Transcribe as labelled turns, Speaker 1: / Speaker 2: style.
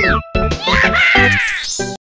Speaker 1: Yeah!